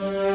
you.